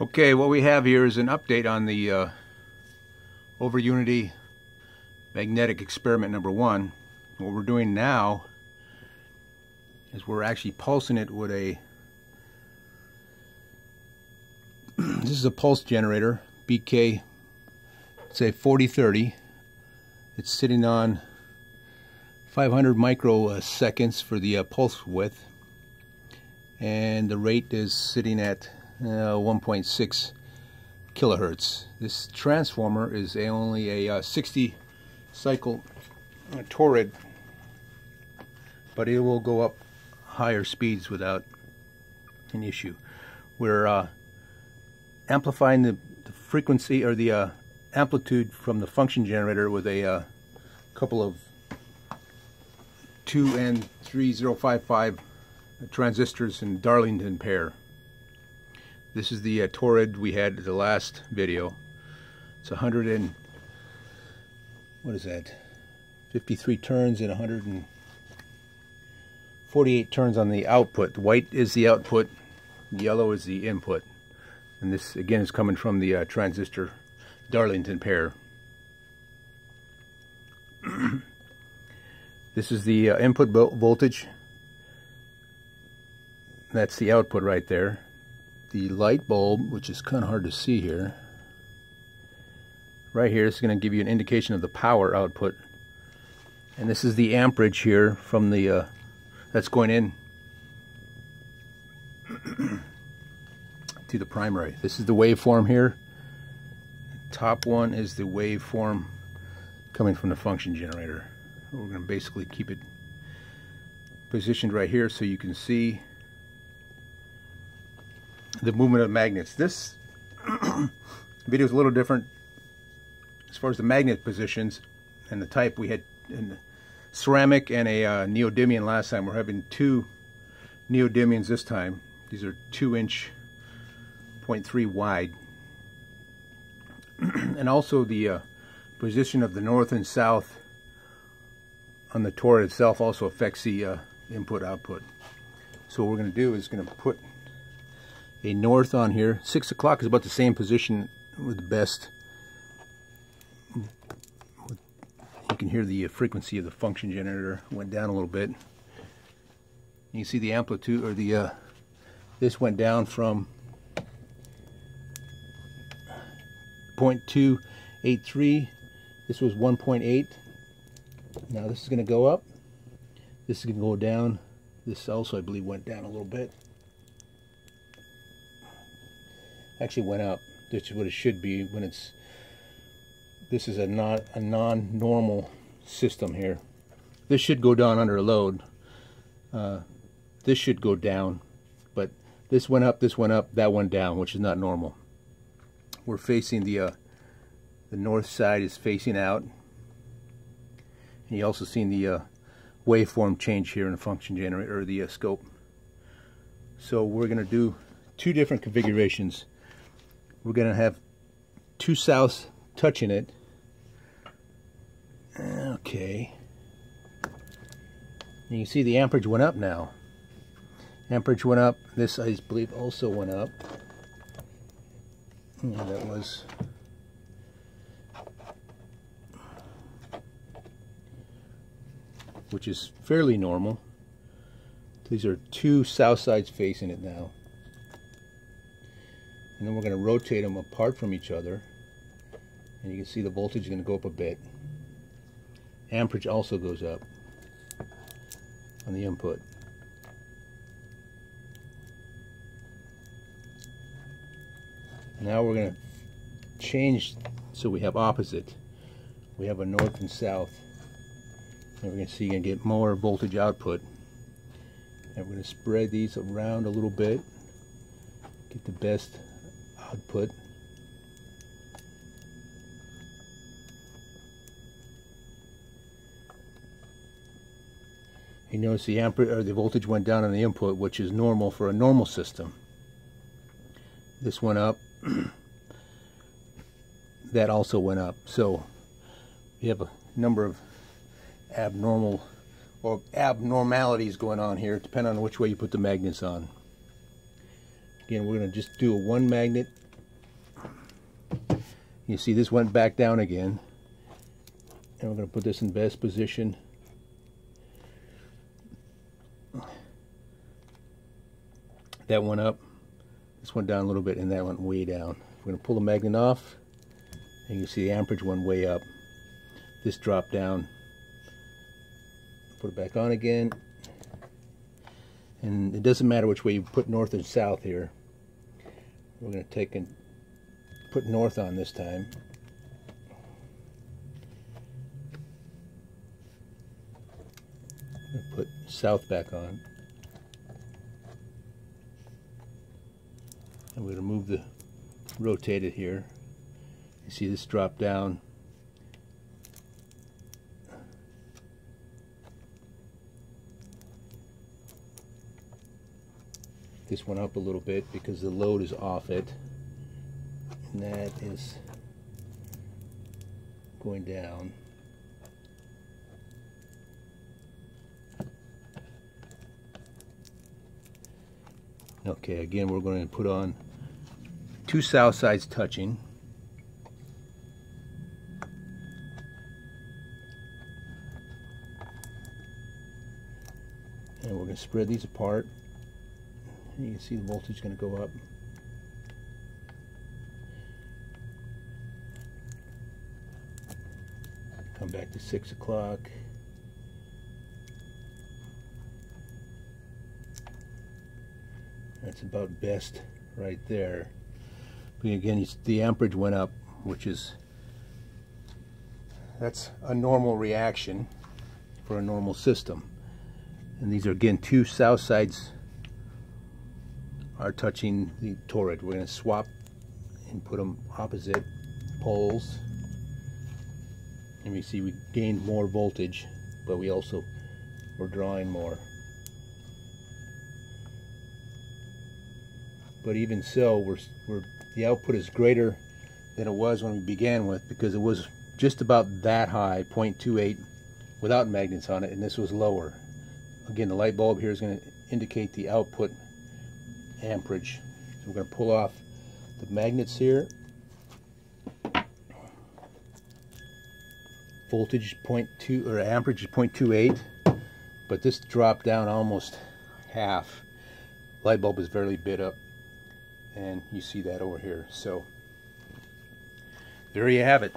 Okay, what we have here is an update on the uh, over unity magnetic experiment number one. What we're doing now is we're actually pulsing it with a this is a pulse generator BK say 4030 it's sitting on 500 microseconds for the uh, pulse width and the rate is sitting at 1.6 kilohertz. This transformer is a, only a uh, 60 cycle uh, torrid, but it will go up higher speeds without an issue. We're uh, amplifying the, the, frequency or the uh, amplitude from the function generator with a uh, couple of 2 and 3055 transistors in Darlington pair. This is the uh, Torrid we had the last video. It's 100 and what is that? 53 turns and 148 turns on the output. White is the output, yellow is the input. And this again is coming from the uh, transistor Darlington pair. this is the uh, input voltage. That's the output right there the light bulb, which is kind of hard to see here, right here is going to give you an indication of the power output. And this is the amperage here from the uh, that's going in to the primary. This is the waveform here. Top one is the waveform coming from the function generator. We're going to basically keep it positioned right here so you can see the movement of magnets. This video is a little different as far as the magnet positions and the type. We had in ceramic and a uh, neodymium last time. We're having two neodymiums this time. These are 2 inch 0.3 wide. and also the uh, position of the north and south on the torrid itself also affects the uh, input output. So what we're going to do is going to put a north on here. 6 o'clock is about the same position with the best. You can hear the frequency of the function generator went down a little bit. You see the amplitude, or the, uh, this went down from 0.283. This was 1.8. Now this is going to go up. This is going to go down. This also, I believe, went down a little bit. Actually went up. This is what it should be when it's. This is a not a non-normal system here. This should go down under a load. Uh, this should go down, but this went up, this went up, that went down, which is not normal. We're facing the uh, the north side is facing out. And you also seen the uh, waveform change here in the function generator or the uh, scope. So we're going to do two different configurations we're going to have two souths touching it. Okay. And you see the amperage went up now. Amperage went up. This, I believe, also went up. Yeah, that was... Which is fairly normal. These are two south sides facing it now and then we're going to rotate them apart from each other. And you can see the voltage is going to go up a bit. Amperage also goes up on the input. Now we're going to change so we have opposite. We have a north and south. And we're going to see can get more voltage output. And we're going to spread these around a little bit. Get the best output. You notice the or the voltage went down on the input, which is normal for a normal system. This went up. that also went up. So we have a number of abnormal or abnormalities going on here, depending on which way you put the magnets on. Again, we're going to just do a one magnet You see this went back down again. And we're going to put this in best position. That went up. This went down a little bit and that went way down. We're going to pull the magnet off and you see the amperage went way up. This dropped down. Put it back on again. And it doesn't matter which way you put north and south here. We're going to take and put north on this time. put south back on. And we're going to move the, rotate it here. You see this drop down. This went up a little bit because the load is off it. And that is going down. Okay, again, we're going to put on two south sides touching. And we're going to spread these apart. And you can see the voltage is going to go up. Back to 6 o'clock. That's about best right there. But again, the amperage went up, which is that's a normal reaction for a normal system. And these are again two south sides are touching the toroid. We're going to swap and put them opposite poles. And we see we gained more voltage, but we also were drawing more. but even so, we're, we're, the output is greater than it was when we began with because it was just about that high, 0.28, without magnets on it, and this was lower. Again, the light bulb here is going to indicate the output amperage. So we're going to pull off the magnets here. Voltage 0.2 or amperage is 0.28, but this dropped down almost half. Light bulb is very bit up and you see that over here so there you have it